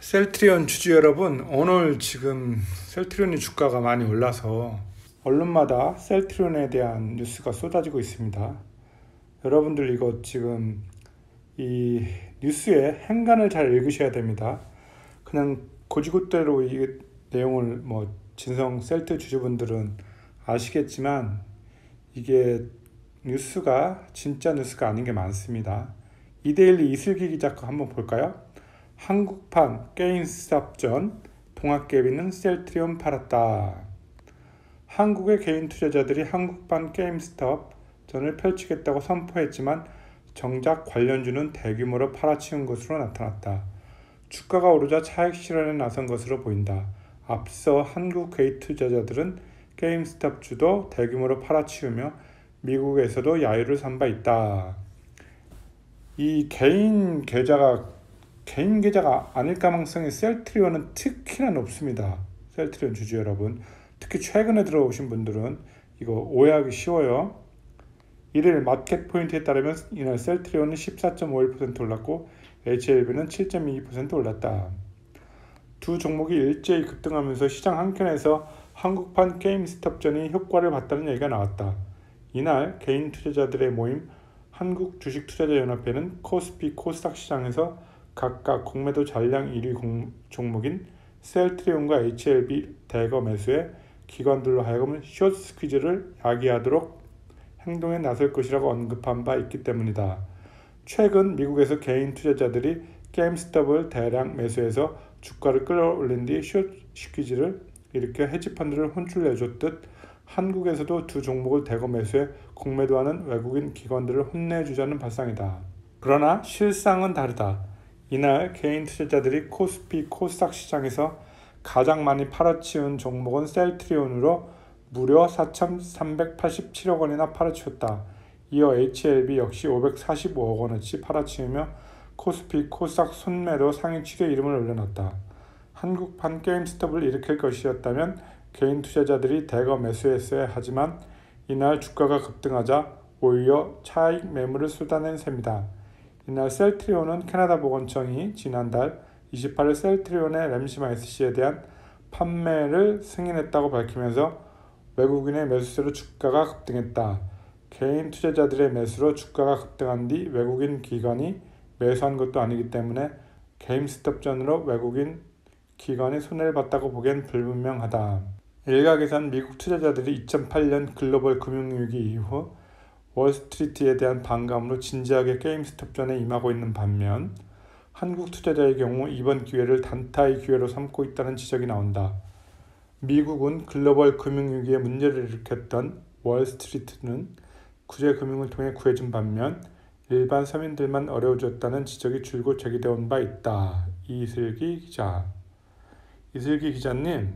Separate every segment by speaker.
Speaker 1: 셀트리온 주주 여러분, 오늘 지금 셀트리온의 주가가 많이 올라서 언론마다 셀트리온에 대한 뉴스가 쏟아지고 있습니다. 여러분들 이거 지금 이 뉴스의 행간을 잘 읽으셔야 됩니다. 그냥 고지고대로 이 내용을 뭐 진성 셀트 주주분들은 아시겠지만 이게 뉴스가 진짜 뉴스가 아닌 게 많습니다. 이데일리 이슬기 기자 거 한번 볼까요? 한국판 게임스탑전 동학개비는 셀트리온 팔았다. 한국의 개인 투자자들이 한국판 게임스톱 전을 펼치겠다고 선포했지만 정작 관련주는 대규모로 팔아치운 것으로 나타났다. 주가가 오르자 차익 실현에 나선 것으로 보인다. 앞서 한국 개인 투자자들은 게임스톱 주도 대규모로 팔아치우며 미국에서도 야유를 산 바 있다. 이 개인 계좌가 개인 계좌가 아닐 가능성이 셀트리온은 특히나 높습니다. 셀트리온 주주 여러분. 특히 최근에 들어오신 분들은 이거 오해하기 쉬워요. 1일 마켓 포인트에 따르면 이날 셀트리온은 14.51% 올랐고 HLB는 7.22% 올랐다. 두 종목이 일제히 급등하면서 시장 한켠에서 한국판 게임 스톱전이 효과를 봤다는 얘기가 나왔다. 이날 개인 투자자들의 모임 한국주식투자자연합회는 코스피 코스닥 시장에서 각각 공매도 잔량 1위 공, 종목인 셀트리온과 HLB 대거 매수에 기관들로 하여금 숏 스퀴즈를 야기하도록 행동에 나설 것이라고 언급한 바 있기 때문이다. 최근 미국에서 개인 투자자들이 게임스톱을 대량 매수해서 주가를 끌어올린 뒤 숏 스퀴즈를 일으켜 헤지펀드를 혼쭐내줬듯 한국에서도 두 종목을 대거 매수해 공매도하는 외국인 기관들을 혼내주자는 발상이다. 그러나 실상은 다르다. 이날 개인 투자자들이 코스피 코스닥 시장에서 가장 많이 팔아치운 종목은 셀트리온으로 무려 4,387억 원이나 팔아치웠다. 이어 HLB 역시 545억 원어치 팔아치우며 코스피 코스닥 손매도 상위 7의 이름을 올려놨다. 한국판 게임스톱을 일으킬 것이었다면 개인 투자자들이 대거 매수했어야 하지만 이날 주가가 급등하자 오히려 차익 매물을 쏟아낸 셈이다. 이날 셀트리온은 캐나다 보건청이 지난달 28일 셀트리온의 램시마이스 C에 대한 판매를 승인했다고 밝히면서 외국인의 매수세로 주가가 급등했다. 개인 투자자들의 매수로 주가가 급등한 뒤 외국인 기관이 매수한 것도 아니기 때문에 게임스톱전으로 외국인 기관이 손해를 봤다고 보기엔 불분명하다. 일각에선 미국 투자자들이 2008년 글로벌 금융위기 이후 월스트리트에 대한 반감으로 진지하게 게임스톱전에 임하고 있는 반면 한국 투자자의 경우 이번 기회를 단타의 기회로 삼고 있다는 지적이 나온다. 미국은 글로벌 금융위기에 문제를 일으켰던 월스트리트는 구제 금융을 통해 구해준 반면 일반 서민들만 어려워졌다는 지적이 줄곧 제기되어 온 바 있다. 이슬기 기자. 이슬기 기자님,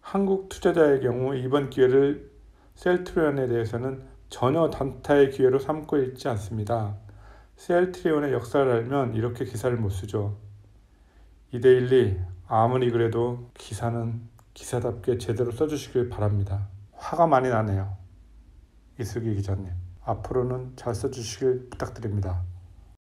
Speaker 1: 한국 투자자의 경우 이번 기회를 셀트리온에 대해서는 전혀 단타의 기회로 삼고 있지 않습니다. 셀트리온의 역사를 알면 이렇게 기사를 못 쓰죠. 이데일리 아무리 그래도 기사는 기사답게 제대로 써주시길 바랍니다. 화가 많이 나네요. 이슬기 기자님. 앞으로는 잘 써주시길 부탁드립니다.